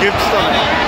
gibt's doch nicht.